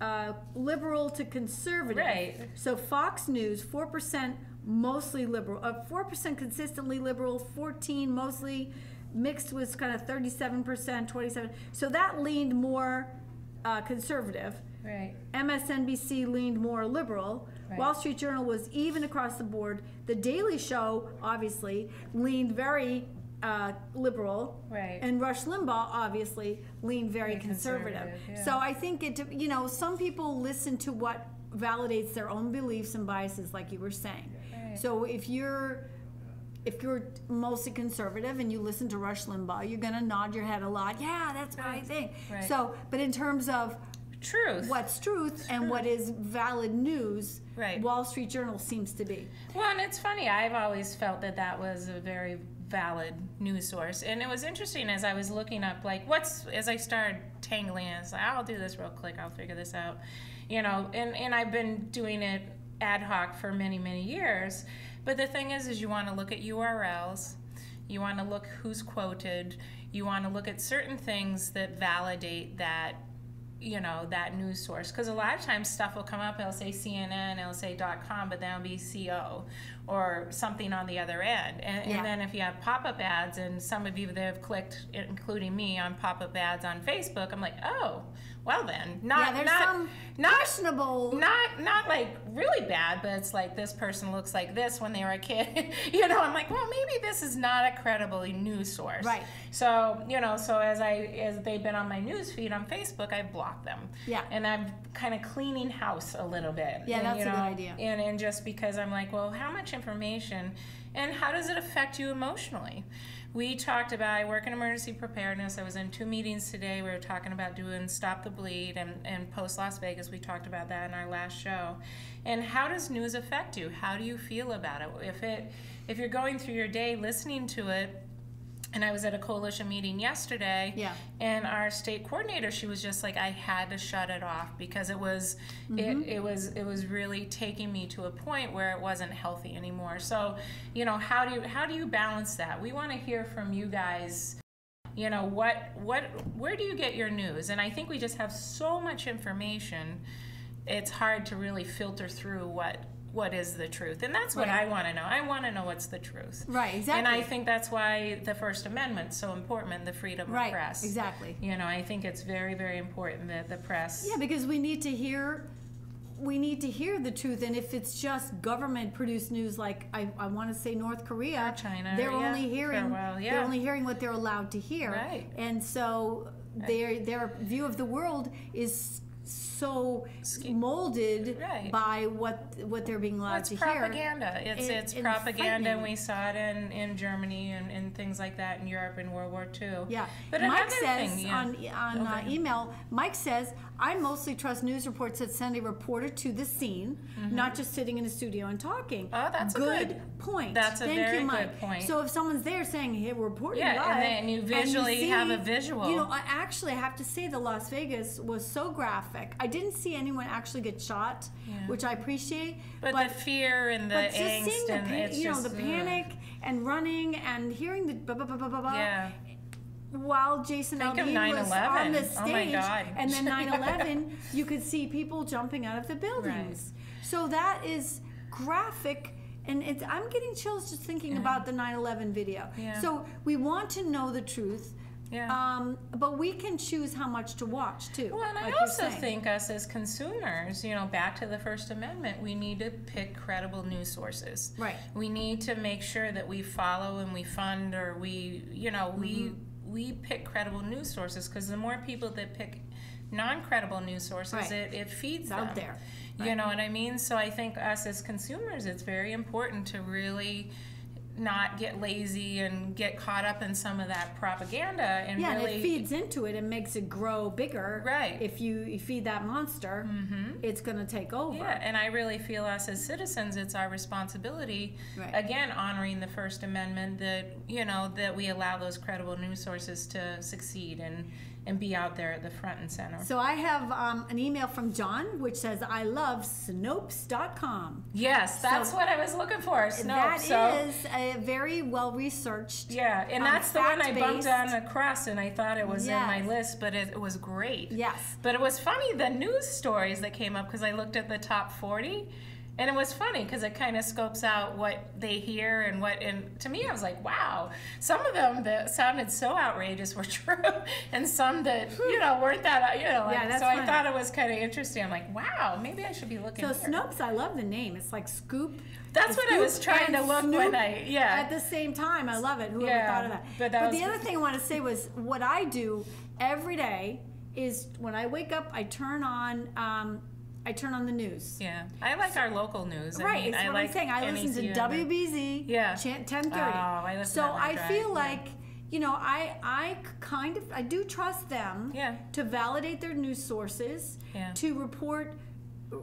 uh, liberal to conservative. Right. So Fox News, four percent mostly liberal, uh, four percent consistently liberal, fourteen mostly mixed with kind of thirty-seven percent, twenty-seven. So that leaned more uh, conservative. Right. MSNBC leaned more liberal. Right. Wall Street Journal was even across the board. The Daily Show, obviously, leaned very uh, liberal. Right. And Rush Limbaugh, obviously, leaned very Very conservative. conservative, yeah. So I think it, you know, some people listen to what validates their own beliefs and biases, like you were saying. Right. So if you're if you're mostly conservative and you listen to Rush Limbaugh, you're gonna nod your head a lot. Yeah, that's what I think. Right. So, but in terms of Truth. what's truth and what is valid news, Right. Wall Street Journal seems to be. Well, and it's funny. I've always felt that that was a very valid news source, and it was interesting as I was looking up, like, what's as I started tangling, I was like, I'll do this real quick. I'll figure this out, you know. And and I've been doing it ad hoc for many many years. But the thing is, is you want to look at URLs. You want to look who's quoted. You want to look at certain things that validate that you know that news source because a lot of times stuff will come up it'll say cnn it'll say com but then it'll be co or something on the other end and, Yeah. and then if you have pop-up ads and some of you that have clicked including me on pop-up ads on facebook i'm like oh well then not yeah, not, some not questionable. not not like really bad, but it's like this person looks like this when they were a kid. you know, I'm like, well, maybe this is not a credible news source. Right. So you know, so as I as they've been on my news feed on Facebook, I blocked them. Yeah. And I'm kind of cleaning house a little bit. Yeah, and, that's you a good idea. And and just because I'm like, well, how much information, and how does it affect you emotionally? We talked about, I work in emergency preparedness. I was in two meetings today. We were talking about doing Stop the Bleed and, and Post Las Vegas. We talked about that in our last show. And how does news affect you? How do you feel about it? If it if you're going through your day listening to it, and I was at a coalition meeting yesterday, Yeah. and our state coordinator, she was just like, I had to shut it off because it was, Mm-hmm. it, it was, it was really taking me to a point where it wasn't healthy anymore. So, you know, how do you, how do you balance that? We want to hear from you guys. You know what, what, where do you get your news? And I think we just have so much information. It's hard to really filter through what, what is the truth, and that's what Right. I want to know. I want to know what's the truth. Right, exactly And. I think that's why the First Amendment's so important, the freedom Right, of press. exactly. You know, I think it's very, very important that the press. Yeah, because we need to hear we need to hear the truth and if it's just government produced news like I, I want to say North Korea Or China, they're yeah, only hearing while, they're only hearing what they're allowed to hear Right. and so their their view of the world is so molded Right. by what what they're being allowed Well, it's to hear propaganda. It's And- it's and propaganda, and frightening. we saw it in, in Germany and, and things like that in Europe in World War II. Yeah, But Mike says thing, yeah. on on uh, email. Mike says I mostly trust news reports that send a reporter to the scene, not just sitting in a studio and talking. Mm-hmm. Oh, that's a good, good- point. that's a Thank very you, good Mike. point. So if someone's there saying, "Hey, we're reporting Yeah, and live," then you visually have a visual. You know, I actually have to say the Las Vegas was so graphic. I didn't see anyone actually get shot, Yeah. which I appreciate. But, the fear and the but just angst seeing the, and pa- it's you know, just the ugh. panic and running and hearing the blah blah blah blah blah. blah, Yeah. while Jason Aldean was 9/11. on the Oh stage, God. and then 9/11, you could see people jumping out of the buildings. So that is graphic And it's, I'm getting chills just thinking about the 9/11 video. Yeah. So we want to know the truth. Yeah. Um, but we can choose how much to watch too. Well, and like I also think us as consumers, you know, back to the First Amendment, we need to pick credible news sources. Right. We need to make sure that we follow and we fund or we, you know, we Mm-hmm. we pick credible news sources because the more people that pick non-credible news sources, Right. it, it feeds It's out them. there. You know what I mean? So I think us as consumers, it's very important to really not get lazy and get caught up in some of that propaganda and yeah, really and it feeds into it and makes it grow bigger. Right. If you, you feed that monster, mm-hmm. it's going to take over. Yeah, and I really feel us as citizens, it's our responsibility, Right. again, honoring the First Amendment, that, you know, that we allow those credible news sources to succeed and, and be out there at the front and center. So I have um, an email from John which says, I love Snopes.com. yes, that's So- what I was looking for, Snopes. That so, is a very well researched. yeah, and um, that's the one I bumped on across, and I thought it was in my list, but it, it was great. Yes. But it was funny the news stories that came up because I looked at the top 40 and it was funny because it kind of scopes out what they hear and what and to me I was like wow some of them that sounded so outrageous were true and some that you know weren't that you know like, Yeah, that's so I thought it was kind of interesting I'm like wow maybe I should be looking So here. Snopes, I love the name. It's like Scoop. That's what I was trying to look when I- yeah. At the same time, I love it. Whoever Yeah, thought of that. but that the other thing I want to say was what I do every day is when I wake up, I turn on. Um, I turn on the news. yeah I like our local news I Right, mean, it's I what like I'm saying. I listen to WBZ. Yeah. Chan- 1030. Oh, I listen so I drive, feel yeah. like, you know, I I kind of I do trust them. Yeah. To validate their news sources. Yeah. To report,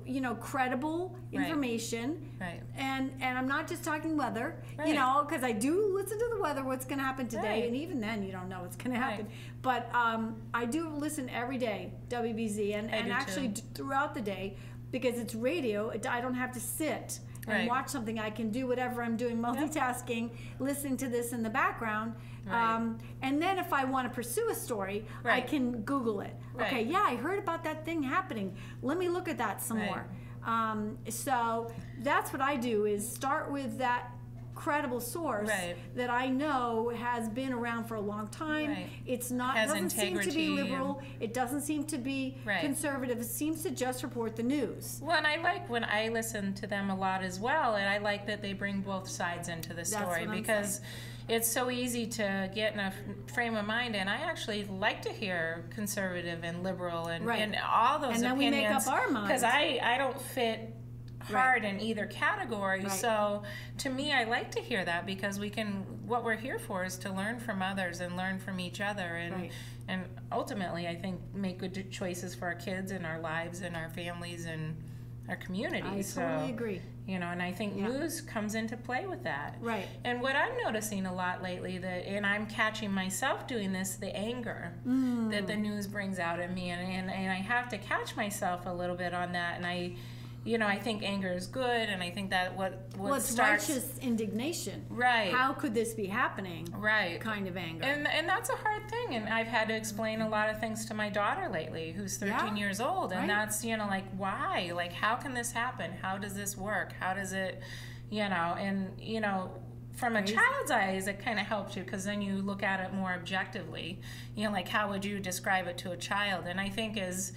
you know, credible Right. information. Right. And and I'm not just talking weather. You know, because I do listen to the weather, what's going to happen today, Right. and even then you don't know what's going to happen. Right. But um, I do listen every day, WBZ, and I and actually too. throughout the day because it's radio. It, I don't have to sit and Right. watch something. I can do whatever I'm doing, multitasking, listening to this in the background. Right. Um, and then if I want to pursue a story, I can Google it. Okay, yeah, I heard about that thing happening. Let me look at that some Right. more. Um, so that's what I do is start with that credible source Right. that I know has been around for a long time. Right. It's not Has doesn't seem to be liberal. It doesn't seem to be Right. conservative. It seems to just report the news. Well, and I like when I listen to them a lot as well, and I like that they bring both sides into the story because it's so easy to get in a frame of mind. And I actually like to hear conservative and liberal and, Right. and all those And then we make opinions up our minds. because I I don't fit hard in either category. Right. So to me, I like to hear that because we can. What we're here for is to learn from others and learn from each other and. Right. And ultimately, I think make good choices for our kids and our lives and our families and our communities. I totally so, agree. You know, and I think Yeah. news comes into play with that. Right. And what I'm noticing a lot lately that, and I'm catching myself doing this, the anger Mm. that the news brings out in me, and, and and I have to catch myself a little bit on that. And I, you know, I think anger is good, and I think that what what Well, it's starts righteous indignation. Right. How could this be happening? right Kind of anger. and and that's a hard thing and i've had to explain a lot of things to my daughter lately who's 13 Yeah, years old and right. that's you know like why like how can this happen how does this work how does it you know and you know from a child's eyes it kind of helps you because then you look at it more objectively you know like how would you describe it to a child and i think as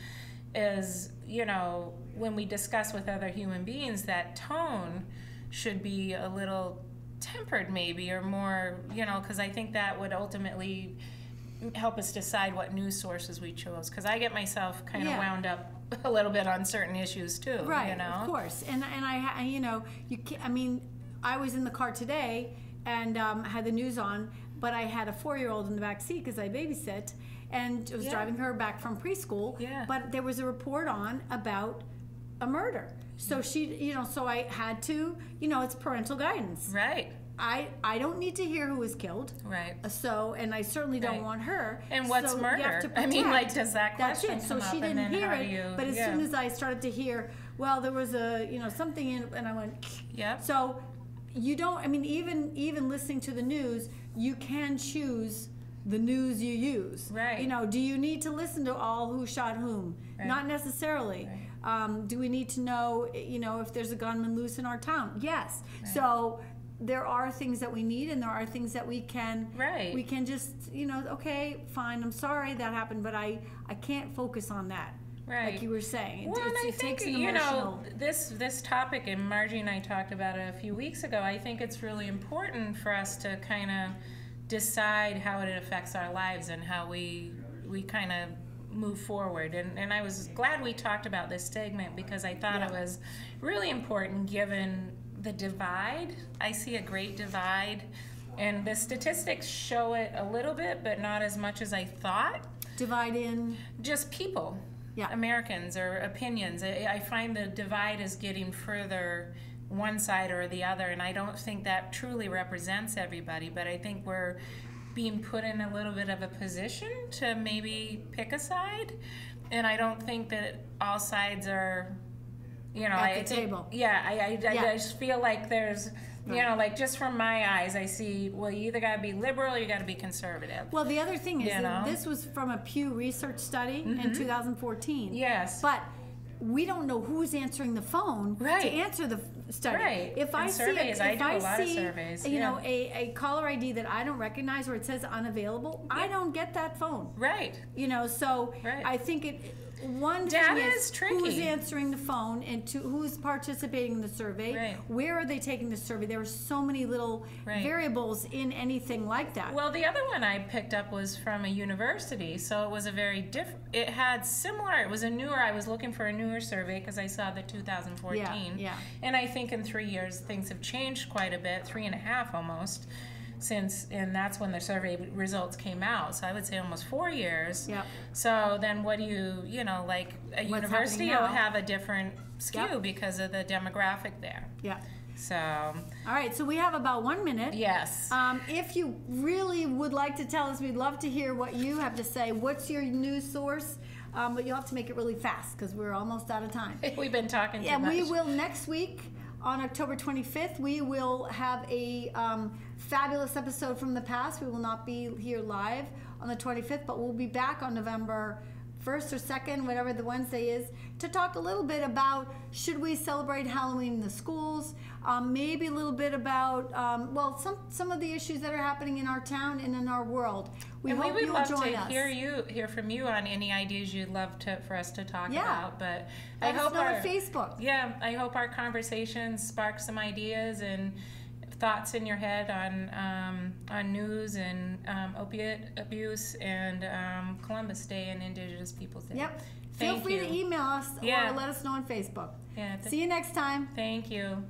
is you know when we discuss with other human beings that tone should be a little tempered maybe or more you know because i think that would ultimately help us decide what news sources we chose. Because i get myself kind of Yeah. wound up a little bit on certain issues too right you know? of course. And and i ha- you know you can, i mean i was in the car today and um, had the news on but i had a four-year-old in the back seat because i babysit and was Yeah. driving her back from preschool. Yeah. but there was a report on about a murder. So she you know so i had to you know it's parental guidance. Right. I i don't need to hear who was killed. Right. Uh, so and i certainly don't Right. want her. And what's So you have murder? to I mean, like, does that that's question it so she didn't hear it. you- but as yeah. soon as i started to hear well there was a you know something in and i went Yep. so you don't i mean even even listening to the news you can choose the news you use Right. you know do you need to listen to all who shot whom Right. not necessarily Right. Um, do we need to know, you know, if there's a gunman loose in our town? Yes. So there are things that we need, and there are things that we can. Right. We can just, you know, okay, fine. I'm sorry that happened, but I I can't focus on that. Right. Like you were saying, it, Well, and I it think takes an you know this this topic, and Margie and I talked about it a few weeks ago. I think it's really important for us to kind of decide how it affects our lives and how we we kind of move forward. And and I was glad we talked about this segment because I thought it was really important given the divide. I see a great divide. And the statistics show it a little bit, but not as much as I thought. divide in. Just people. Yeah. Americans or opinions. I, I find the divide is getting further one side or the other, and I don't think that truly represents everybody, but I think we're being put in a little bit of a position to maybe pick a side. And I don't think that all sides are, you know, At the think- table. Yeah, I, I, I just feel like there's, you know, like just from my eyes, I see, well, you either got to be liberal or you got to be conservative. Well, the other thing is You know? Mm-hmm. this was from a Pew Research study in 2014. Yes. But we don't know who's answering the phone right. to answer the study. Right. If I And see, surveys, a, I if do a I lot of see, surveys, you know, a, a caller ID that I don't recognize where it says unavailable, I don't get that phone. Right. You know, so Right. I think it. One Data thing is tricky. who's answering the phone and to, who's participating in the survey. Right. Where are they taking the survey? There are so many little Right. variables in anything like that. Well, the other one I picked up was from a university, so it was a very different. It had similar. It was a newer. I was looking for a newer survey because I saw the 2014. Yeah, yeah. And I think in three years things have changed quite a bit, three and a half almost, since and that's when the survey results came out. So I would say almost four years. Yep. So then, what do you, you know, like a What's university will have a different skew Yep. because of the demographic there. yeah. So All right, so we have about one minute. yes. Um, if you really would like to tell us, we'd love to hear what you have to say. What's your news source? Um, but you'll have to make it really fast because we're almost out of time. We've been talking too Yeah, we will next week on October 25th. We will have a um, fabulous episode from the past. We will not be here live on the 25th, but we'll be back on November 1st or 2nd, whatever the Wednesday is, to talk a little bit about should we celebrate Halloween in the schools, um, maybe a little bit about um, well some some of the issues that are happening in our town and in our world. We and hope we would love to us. hear you hear from you on any ideas you'd love to for us to talk Yeah. about. But I Let us hope our Facebook. yeah, I hope our conversations spark some ideas and thoughts in your head on um, on news and um, opiate abuse and um, Columbus Day and Indigenous Peoples Day. Yep. Feel free you. to email us Yeah. or let us know on Facebook. Yeah. See you next time. thank you.